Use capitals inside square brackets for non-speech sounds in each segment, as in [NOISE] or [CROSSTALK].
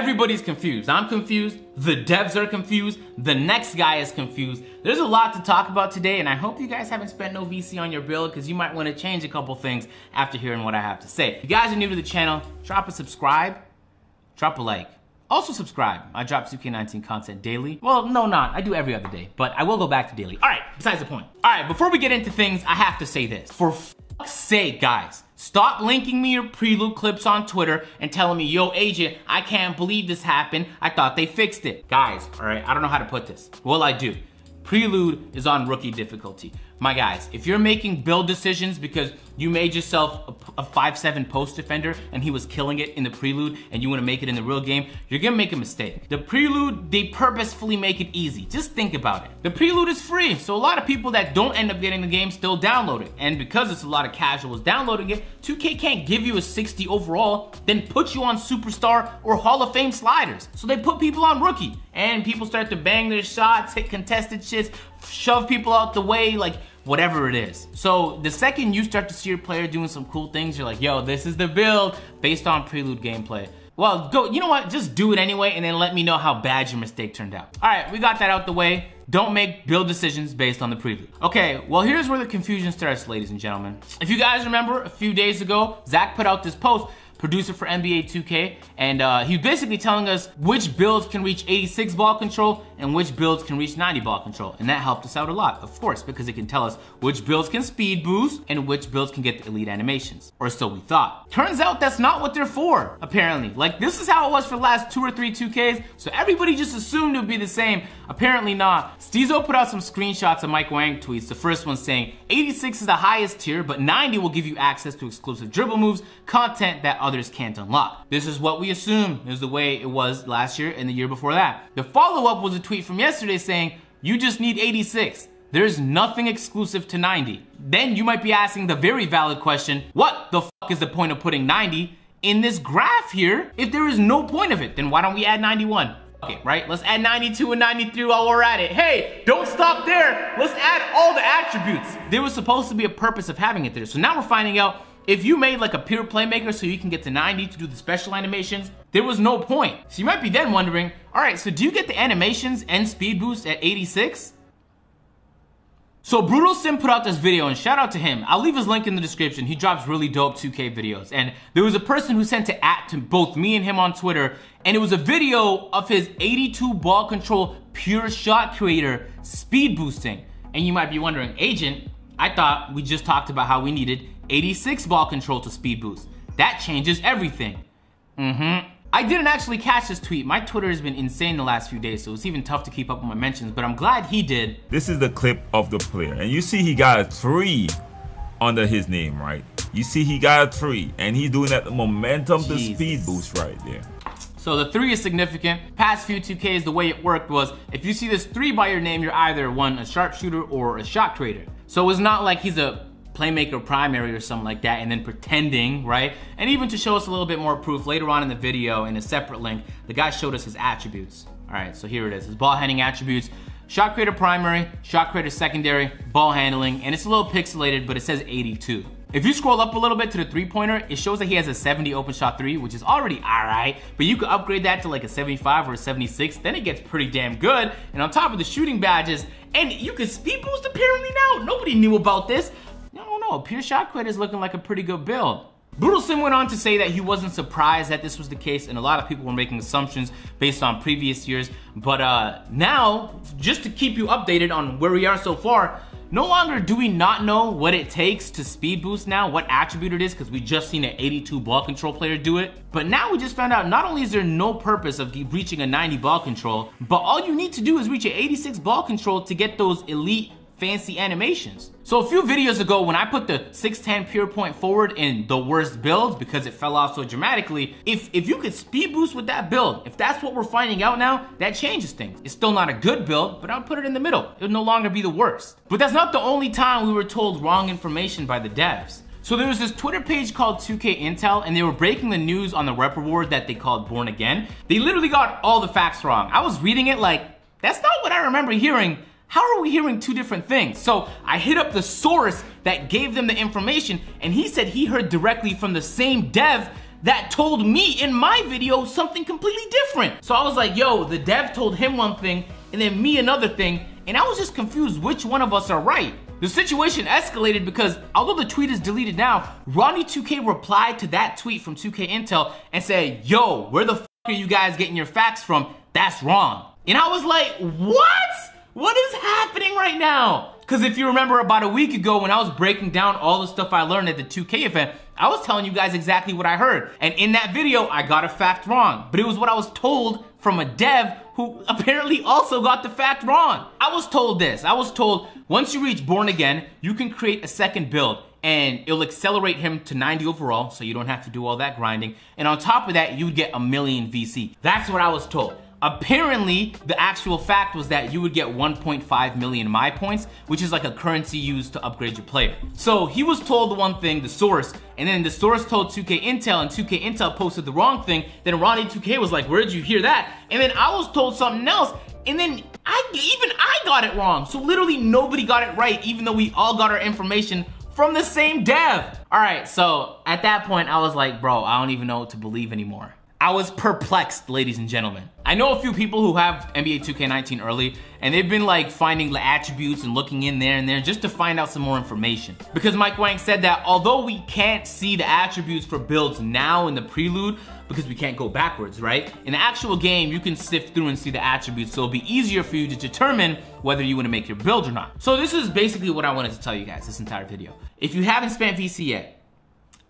everybody's confused. I'm confused, the devs are confused, the next guy is confused. There's a lot to talk about today, and I hope you guys haven't spent no VC on your build because you might want to change a couple things after hearing what I have to say. If you guys are new to the channel, drop a subscribe, drop a like. Also subscribe. I drop 2K19 content daily. Well, no, not. I do every other day, but I will go back to daily. All right, besides the point. All right, before we get into things, I have to say this. For sake, guys, stop linking me your prelude clips on Twitter and telling me, yo, agent, I can't believe this happened. I thought they fixed it. Guys, all right, I don't know how to put this. Well, I do. Prelude is on rookie difficulty. My guys, if you're making build decisions because you made yourself a 5-7 post defender and he was killing it in the prelude and you wanna make it in the real game, you're gonna make a mistake. The prelude, they purposefully make it easy. Just think about it. The prelude is free, so a lot of people that don't end up getting the game still download it. And because it's a lot of casuals downloading it, 2K can't give you a 60 overall, then put you on Superstar or Hall of Fame sliders. So they put people on rookie and people start to bang their shots, hit contested shits, shove people out the way, like whatever it is. So the second you start to see your player doing some cool things, you're like, yo, this is the build based on Prelude gameplay. Well, go, you know what? Just do it anyway and then let me know how bad your mistake turned out. All right, we got that out the way. Don't make build decisions based on the prelude. Okay, well here's where the confusion starts, ladies and gentlemen. If you guys remember, a few days ago, Zach put out this post producer for NBA 2K, and uh, he's basically telling us which builds can reach 86 ball control and which builds can reach 90 ball control. And that helped us out a lot, of course, because it can tell us which builds can speed boost and which builds can get the elite animations. Or so we thought. Turns out that's not what they're for, apparently. Like, this is how it was for the last two or three 2Ks, so everybody just assumed it would be the same. Apparently not. Steezo put out some screenshots of Mike Wang tweets. The first one saying, 86 is the highest tier, but 90 will give you access to exclusive dribble moves, content that others can't unlock. This is what we assume is the way it was last year and the year before that. The follow-up was a tweet from yesterday saying, you just need 86. There's nothing exclusive to 90. Then you might be asking the very valid question, what the fuck is the point of putting 90 in this graph here? If there is no point of it, then why don't we add 91? Okay, right? Let's add 92 and 93 while we're at it. Hey, don't stop there. Let's add all the attributes. There was supposed to be a purpose of having it there. So now we're finding out if you made like a pure playmaker so you can get to 90 to do the special animations, there was no point. So you might be then wondering, all right, so do you get the animations and speed boost at 86? So BrutalSim put out this video and shout out to him. I'll leave his link in the description. He drops really dope 2K videos. And there was a person who sent to at to both me and him on Twitter and it was a video of his 82 ball control pure shot creator speed boosting. And you might be wondering, agent, I thought we just talked about how we needed 86 ball control to speed boost. That changes everything. Mm-hmm. I didn't actually catch this tweet. My Twitter has been insane the last few days, so it's even tough to keep up with my mentions, but I'm glad he did. This is the clip of the player, and you see he got a three under his name, right? You see he got a three, and he's doing that momentum Jesus. to speed boost right there. So the three is significant. Past few 2Ks, the way it worked was if you see this three by your name, you're either one, a sharpshooter or a shot creator. So it's not like he's a playmaker primary or something like that and then pretending, right? And even to show us a little bit more proof, later on in the video in a separate link, the guy showed us his attributes. All right, so here it is, his ball handling attributes. Shot creator primary, shot creator secondary, ball handling, and it's a little pixelated, but it says 82. If you scroll up a little bit to the three-pointer, it shows that he has a 70 open shot three, which is already all right, but you could upgrade that to like a 75 or a 76, then it gets pretty damn good. And on top of the shooting badges, and you can speed boost apparently now. Nobody knew about this. Know, pure shot creator is looking like a pretty good build. BrutalSim went on to say that he wasn't surprised that this was the case and a lot of people were making assumptions based on previous years. But uh, now, just to keep you updated on where we are so far, no longer do we not know what it takes to speed boost now, what attribute it is, because we just seen an 82 ball control player do it. But now we just found out not only is there no purpose of reaching a 90 ball control, but all you need to do is reach an 86 ball control to get those elite fancy animations. So a few videos ago when I put the 610 pure point forward in the worst builds because it fell off so dramatically, if, if you could speed boost with that build, if that's what we're finding out now, that changes things. It's still not a good build, but I would put it in the middle. It would no longer be the worst. But that's not the only time we were told wrong information by the devs. So there was this Twitter page called 2K Intel and they were breaking the news on the rep reward that they called Born Again. They literally got all the facts wrong. I was reading it like, that's not what I remember hearing how are we hearing two different things? So I hit up the source that gave them the information and he said he heard directly from the same dev that told me in my video something completely different. So I was like, yo, the dev told him one thing and then me another thing, and I was just confused which one of us are right. The situation escalated because although the tweet is deleted now, Ronnie2K replied to that tweet from 2K Intel and said, yo, where the are you guys getting your facts from? That's wrong. And I was like, what? What is happening right now? Because if you remember about a week ago when I was breaking down all the stuff I learned at the 2K event, I was telling you guys exactly what I heard. And in that video, I got a fact wrong. But it was what I was told from a dev who [LAUGHS] apparently also got the fact wrong. I was told this. I was told once you reach Born Again, you can create a second build and it'll accelerate him to 90 overall so you don't have to do all that grinding. And on top of that, you'd get a million VC. That's what I was told. Apparently, the actual fact was that you would get 1.5 million my points, which is like a currency used to upgrade your player. So he was told the one thing, the source, and then the source told 2K Intel, and 2K Intel posted the wrong thing. Then Ronnie2K was like, where did you hear that? And then I was told something else, and then I even I got it wrong. So literally nobody got it right, even though we all got our information from the same dev. All right, so at that point, I was like, bro, I don't even know what to believe anymore. I was perplexed, ladies and gentlemen. I know a few people who have NBA 2K19 early, and they've been like finding the attributes and looking in there and there just to find out some more information. Because Mike Wang said that although we can't see the attributes for builds now in the prelude, because we can't go backwards, right? In the actual game, you can sift through and see the attributes, so it'll be easier for you to determine whether you wanna make your build or not. So this is basically what I wanted to tell you guys this entire video. If you haven't spent VC yet,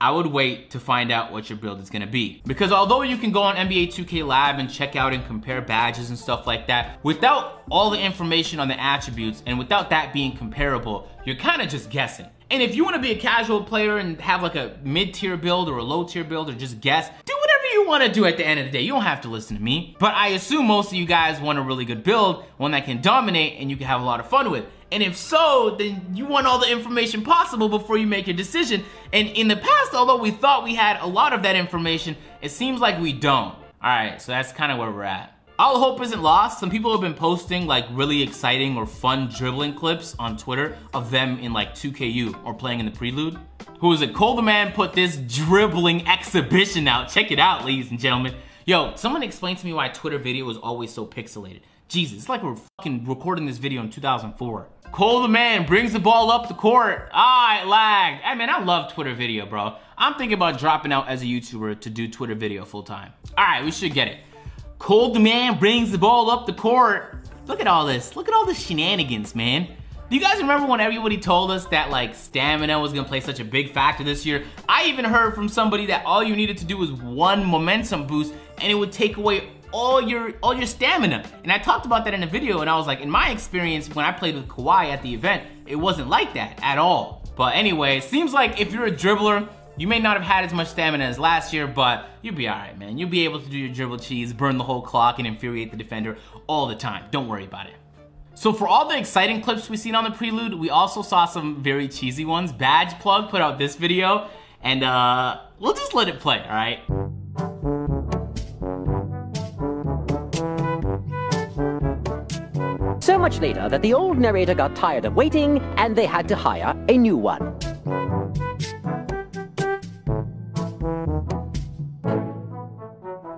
I would wait to find out what your build is gonna be. Because although you can go on NBA 2K Lab and check out and compare badges and stuff like that, without all the information on the attributes and without that being comparable, you're kinda just guessing. And if you wanna be a casual player and have like a mid-tier build or a low-tier build or just guess, do whatever you wanna do at the end of the day. You don't have to listen to me. But I assume most of you guys want a really good build, one that can dominate and you can have a lot of fun with. And if so, then you want all the information possible before you make your decision. And in the past, although we thought we had a lot of that information, it seems like we don't. All right, so that's kind of where we're at. All hope isn't lost. Some people have been posting like really exciting or fun dribbling clips on Twitter of them in like 2KU or playing in the prelude. Who is it? Cole the Man put this dribbling exhibition out. Check it out, ladies and gentlemen. Yo, someone explain to me why Twitter video is always so pixelated. Jesus, it's like we're fucking recording this video in 2004. Cole the man brings the ball up the court. Ah, it lagged. Hey man, I love Twitter video, bro. I'm thinking about dropping out as a YouTuber to do Twitter video full time. All right, we should get it. Cole the man brings the ball up the court. Look at all this. Look at all the shenanigans, man. Do you guys remember when everybody told us that like stamina was gonna play such a big factor this year? I even heard from somebody that all you needed to do was one momentum boost and it would take away all your all your stamina. And I talked about that in a video and I was like, in my experience when I played with Kawhi at the event, it wasn't like that at all. But anyway, it seems like if you're a dribbler, you may not have had as much stamina as last year, but you'll be all right, man. You'll be able to do your dribble cheese, burn the whole clock, and infuriate the defender all the time. Don't worry about it. So for all the exciting clips we've seen on the Prelude, we also saw some very cheesy ones. Badge Plug put out this video, and uh, we'll just let it play, all right? Much later that the old narrator got tired of waiting and they had to hire a new one.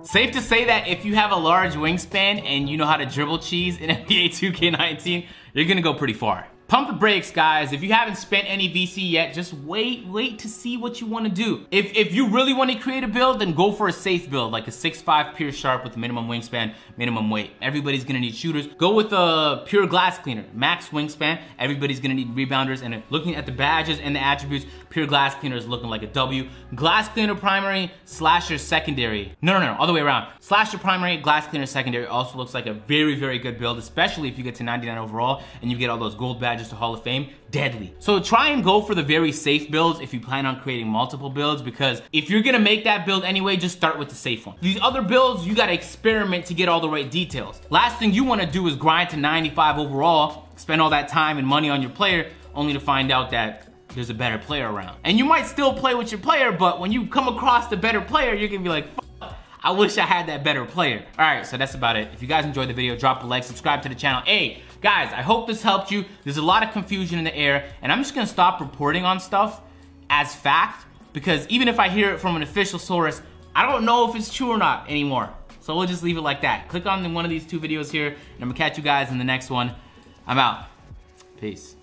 Safe to say that if you have a large wingspan and you know how to dribble cheese in NBA 2K19, you're gonna go pretty far. Pump the brakes, guys. If you haven't spent any VC yet, just wait, wait to see what you want to do. If, if you really want to create a build, then go for a safe build, like a 6'5 pure sharp with minimum wingspan, minimum weight. Everybody's gonna need shooters. Go with a pure glass cleaner, max wingspan. Everybody's gonna need rebounders. And looking at the badges and the attributes, pure glass cleaner is looking like a W. Glass cleaner primary, slasher secondary. No, no, no, all the way around. Slasher primary, glass cleaner secondary also looks like a very, very good build, especially if you get to 99 overall and you get all those gold badges to Hall of Fame, deadly. So try and go for the very safe builds if you plan on creating multiple builds because if you're gonna make that build anyway, just start with the safe one. These other builds, you gotta experiment to get all the right details. Last thing you wanna do is grind to 95 overall, spend all that time and money on your player, only to find out that there's a better player around. And you might still play with your player, but when you come across the better player, you're gonna be like, I wish I had that better player. All right, so that's about it. If you guys enjoyed the video, drop a like, subscribe to the channel. Hey, guys, I hope this helped you. There's a lot of confusion in the air, and I'm just gonna stop reporting on stuff as fact, because even if I hear it from an official source, I don't know if it's true or not anymore. So we'll just leave it like that. Click on one of these two videos here, and I'm gonna catch you guys in the next one. I'm out. Peace.